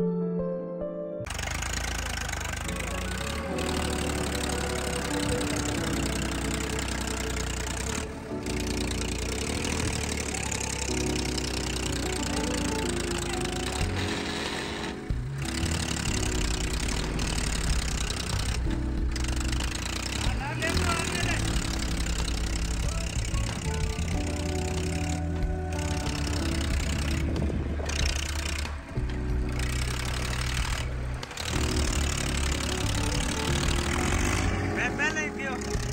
you Wow.